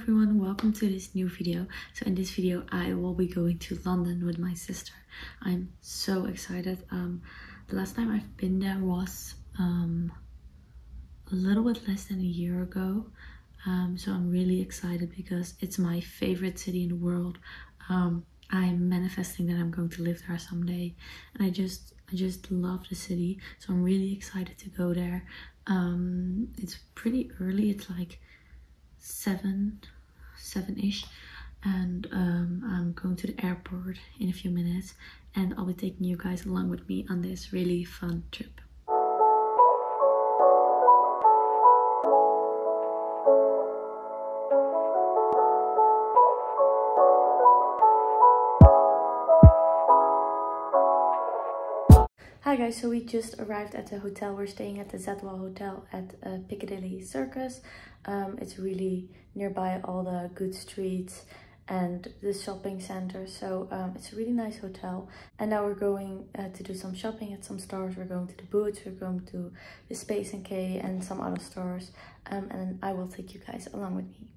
everyone, welcome to this new video. So in this video I will be going to London with my sister. I'm so excited. Um, the last time I've been there was um, a little bit less than a year ago. Um, so I'm really excited because it's my favorite city in the world. Um, I'm manifesting that I'm going to live there someday and I just I just love the city so I'm really excited to go there um, it's pretty early it's like seven seven-ish and um, I'm going to the airport in a few minutes and I'll be taking you guys along with me on this really fun trip Hi guys, so we just arrived at the hotel. We're staying at the Zedwell Hotel at uh, Piccadilly Circus. Um, it's really nearby all the good streets and the shopping center. So um, it's a really nice hotel. And now we're going uh, to do some shopping at some stores. We're going to the Boots, we're going to the Space NK and some other stores. Um, and I will take you guys along with me.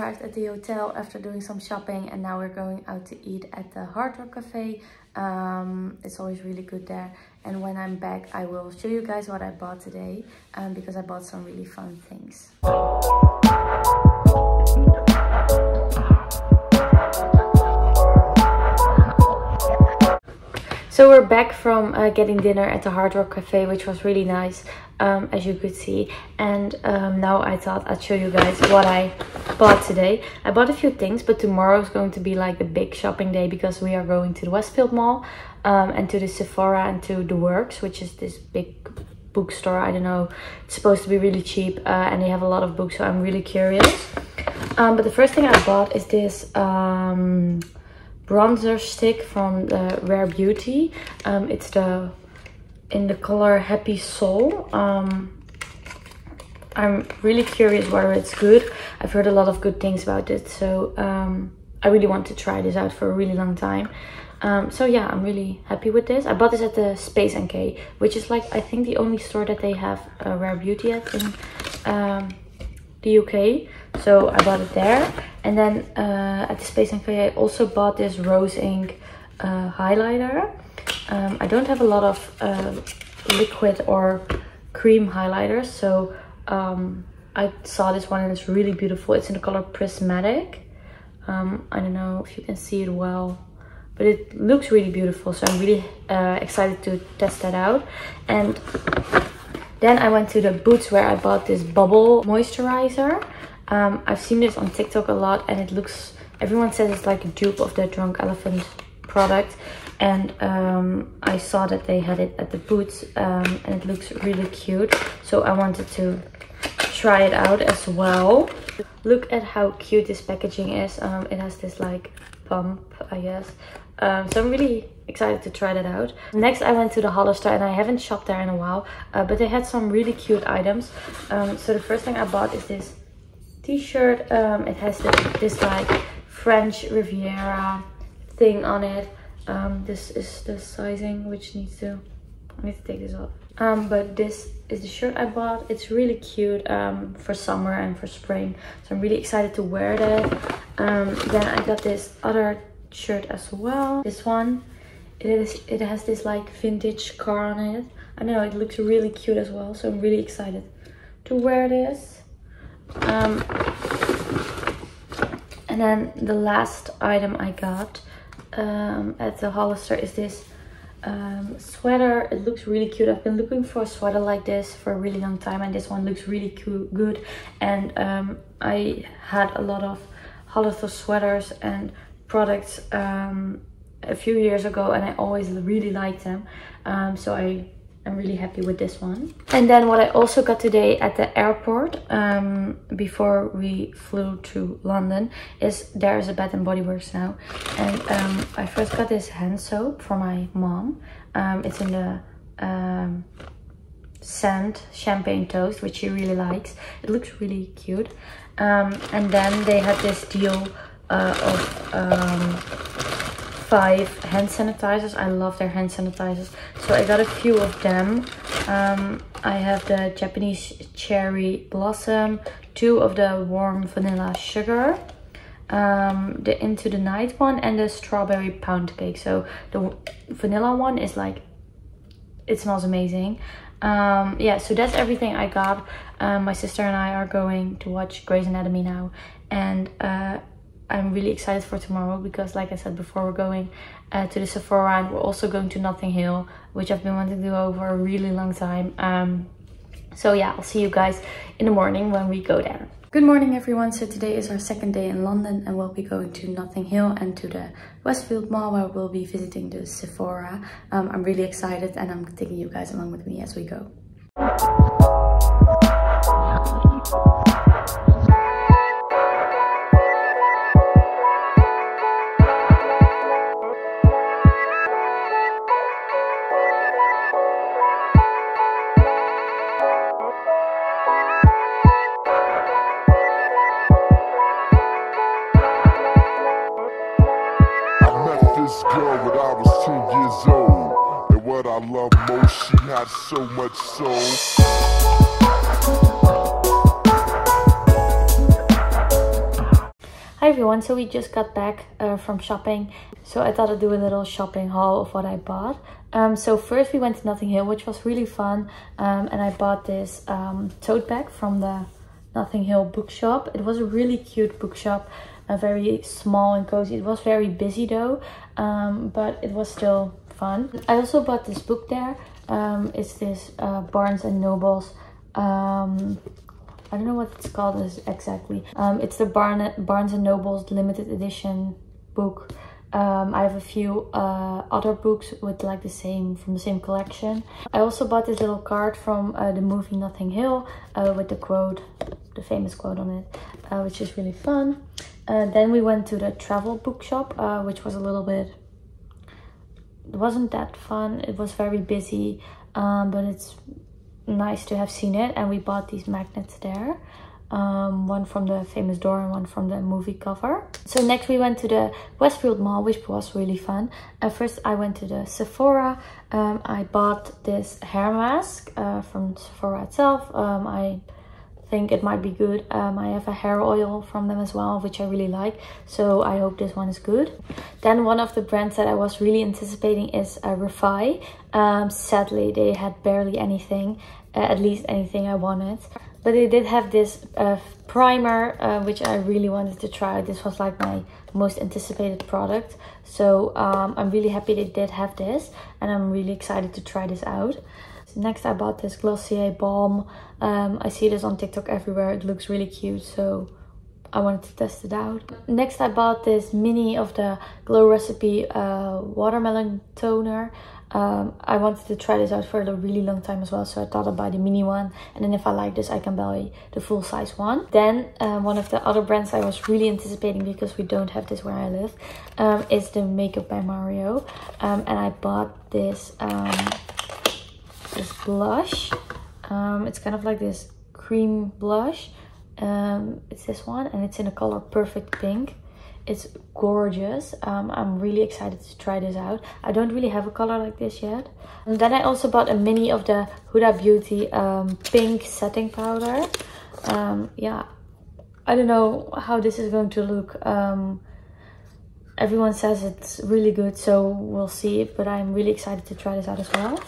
Arrived at the hotel after doing some shopping and now we're going out to eat at the Hard Rock Cafe. Um, it's always really good there. And when I'm back, I will show you guys what I bought today um, because I bought some really fun things. So we're back from uh, getting dinner at the Hard Rock Cafe, which was really nice, um, as you could see. And um, now I thought I'd show you guys what I bought today. I bought a few things, but tomorrow is going to be like a big shopping day because we are going to the Westfield Mall um, and to the Sephora and to The Works, which is this big bookstore. I don't know, it's supposed to be really cheap uh, and they have a lot of books, so I'm really curious. Um, but the first thing I bought is this um, bronzer stick from the Rare Beauty. Um, it's the in the color Happy Soul. Um, I'm really curious whether it's good. I've heard a lot of good things about it, so um, I really want to try this out for a really long time. Um, so yeah, I'm really happy with this. I bought this at the Space NK, which is like, I think the only store that they have a Rare Beauty at in um, the UK. So I bought it there. And then uh, at the Space NK I also bought this Rose Inc uh, highlighter. Um, I don't have a lot of uh, liquid or cream highlighters. So um, I saw this one and it's really beautiful. It's in the color Prismatic. Um, I don't know if you can see it well. But it looks really beautiful. So I'm really uh, excited to test that out. And then I went to the Boots where I bought this bubble moisturizer. Um, I've seen this on TikTok a lot and it looks, everyone says it's like a dupe of the Drunk Elephant product. And um, I saw that they had it at the Boots um, and it looks really cute. So I wanted to try it out as well. Look at how cute this packaging is. Um, it has this like pump, I guess. Um, so I'm really excited to try that out. Next I went to the Hollister and I haven't shopped there in a while. Uh, but they had some really cute items. Um, so the first thing I bought is this t-shirt. Um, it has this, this, like French Riviera thing on it. Um, this is the sizing which needs to... I need to take this off. Um, but this is the shirt I bought. It's really cute um, for summer and for spring. So I'm really excited to wear that. Um, then I got this other shirt as well. This one, it is it has this like vintage car on it. I know it looks really cute as well. So I'm really excited to wear this. Um, and then the last item I got um, at the Hollister is this um, sweater. It looks really cute. I've been looking for a sweater like this for a really long time and this one looks really cute, good. And um, I had a lot of Hollister sweaters and products um, a few years ago and I always really liked them. Um, so I am really happy with this one. And then what I also got today at the airport um, before we flew to London is there's a Bath and Body Works now. And um, I first got this hand soap for my mom. Um, it's in the um, scent champagne toast which she really likes it looks really cute Um, and then they had this deal uh, of five hand sanitizers. I love their hand sanitizers. So I got a few of them. Um, I have the Japanese cherry blossom, two of the warm vanilla sugar, um, the into the night one and the strawberry pound cake. So the vanilla one is like, it smells amazing. Um, yeah, so that's everything I got. Um, my sister and I are going to watch Grey's Anatomy now. And uh, I'm really excited for tomorrow because like I said before, we're going uh, to the Sephora and we're also going to Notting Hill, which I've been wanting to do over a really long time. Um, so yeah, I'll see you guys in the morning when we go there. Good morning everyone, so today is our second day in London and we'll be going to Notting Hill and to the Westfield Mall where we'll be visiting the Sephora. Um, I'm really excited and I'm taking you guys along with me as we go. Love most, she had so much soul. Hi everyone, so we just got back uh, from shopping. So I thought I'd do a little shopping haul of what I bought. Um, so first we went to Notting Hill, which was really fun. Um, and I bought this um, tote bag from the Notting Hill bookshop. It was a really cute bookshop, very small and cozy. It was very busy though, um, but it was still fun. I also bought this book there. Um, it's this uh, Barnes and Nobles. Um, I don't know what it's called exactly. Um, it's the Barn Barnes and Nobles limited edition book. Um, I have a few uh, other books with like the same from the same collection. I also bought this little card from uh, the movie Notting Hill uh, with the quote, the famous quote on it, uh, which is really fun. Uh, then we went to the travel bookshop, uh, which was a little bit it wasn't that fun it was very busy um, but it's nice to have seen it and we bought these magnets there um, one from the famous door and one from the movie cover. So next we went to the Westfield Mall, which was really fun. At first I went to the Sephora. Um, I bought this hair mask uh, from Sephora itself. Um, I think it might be good. Um, I have a hair oil from them as well, which I really like. So I hope this one is good. Then one of the brands that I was really anticipating is uh, Refy. Um, sadly, they had barely anything, uh, at least anything I wanted. But they did have this uh, primer, uh, which I really wanted to try. This was like my most anticipated product. So um, I'm really happy they did have this. And I'm really excited to try this out. Next I bought this Glossier Balm. Um, I see this on TikTok everywhere. It looks really cute. So I wanted to test it out. Next I bought this mini of the Glow Recipe uh, Watermelon Toner. Um, I wanted to try this out for a really long time as well, so I thought I'd buy the mini one. And then if I like this, I can buy the full size one. Then uh, one of the other brands I was really anticipating because we don't have this where I live um, is the Makeup by Mario. Um, and I bought this um, this blush. Um, it's kind of like this cream blush. Um, it's this one and it's in the color Perfect Pink. It's gorgeous. Um, I'm really excited to try this out. I don't really have a color like this yet. And then I also bought a mini of the Huda Beauty um, pink setting powder. Um, yeah, I don't know how this is going to look. Um, everyone says it's really good, so we'll see. But I'm really excited to try this out as well.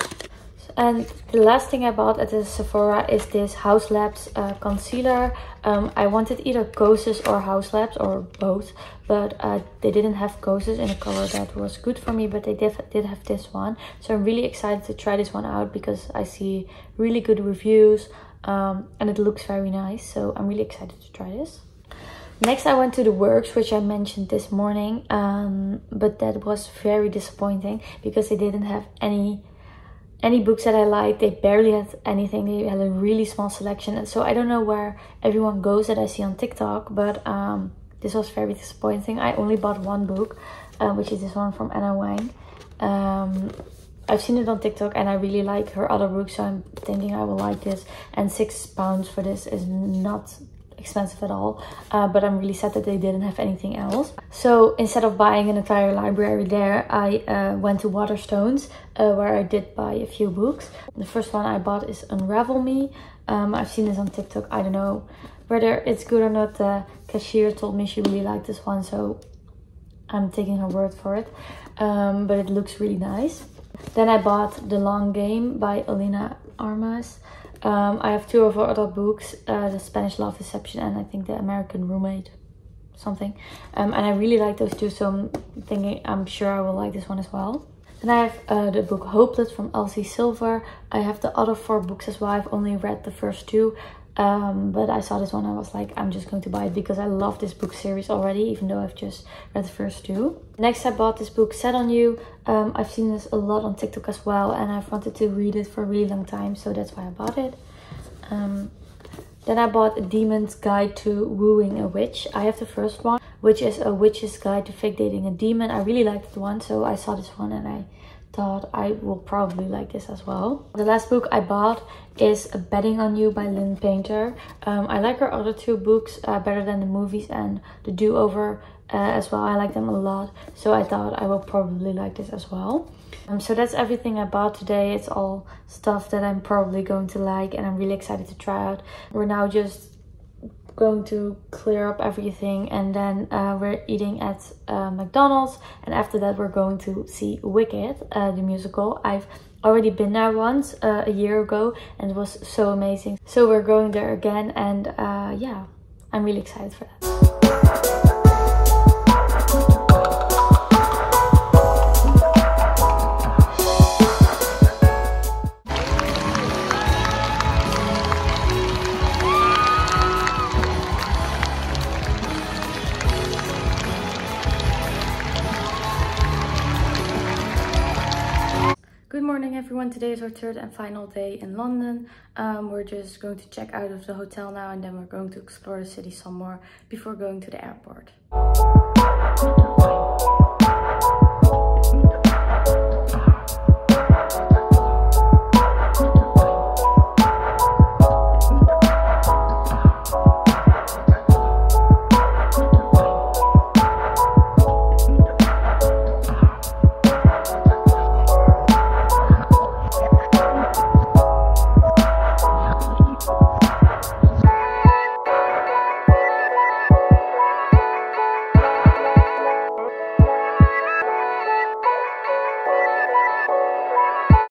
And the last thing I bought at the Sephora is this Haus Labs uh, concealer. Um, I wanted either Kosas or Haus Labs or both, but uh, they didn't have Kosas in a color that was good for me, but they did, did have this one. So I'm really excited to try this one out because I see really good reviews um, and it looks very nice. So I'm really excited to try this. Next I went to the works, which I mentioned this morning, um, but that was very disappointing because they didn't have any any books that I liked, they barely had anything. They had a really small selection. And so I don't know where everyone goes that I see on TikTok, but um, this was very disappointing. I only bought one book, uh, which is this one from Ana Huang. Um, I've seen it on TikTok and I really like her other books, so I'm thinking I will like this. And six pounds for this is not expensive at all. Uh, but I'm really sad that they didn't have anything else. So instead of buying an entire library there, I uh, went to Waterstones uh, where I did buy a few books. The first one I bought is Unravel Me. Um, I've seen this on TikTok. I don't know whether it's good or not. The cashier told me she really liked this one, so I'm taking her word for it. Um, but it looks really nice. Then I bought The Long Game by Elena Armas. Um, I have two of her other books, uh, The Spanish Love Deception and I think The American Roommate something. Um, and I really like those two, so I'm thinking I'm sure I will like this one as well. Then I have uh, the book Hopeless from Elsie Silver. I have the other four books as well. I've only read the first two. Um, but I saw this one I was like, I'm just going to buy it because I love this book series already, even though I've just read the first two. Next, I bought this book, Set On You. Um, I've seen this a lot on TikTok as well, and I've wanted to read it for a really long time, so that's why I bought it. Um, then I bought A Demon's Guide to Wooing a Witch. I have the first one, which is A Witch's Guide to Fake Dating a Demon. I really liked the one, so I saw this one and I thought I will probably like this as well. The last book I bought is A Betting on You by Lynn Painter. Um, I like her other two books uh, better than the movies and the do-over uh, as well. I like them a lot. So I thought I will probably like this as well. Um, so that's everything I bought today. It's all stuff that I'm probably going to like and I'm really excited to try out. We're now just going to clear up everything and then uh, we're eating at uh, McDonald's and after that we're going to see Wicked, uh, the musical. I've already been there once uh, a year ago and it was so amazing. So we're going there again and uh, yeah, I'm really excited for that. Good morning everyone, today is our third and final day in London. Um, we're just going to check out of the hotel now and then we're going to explore the city some more before going to the airport.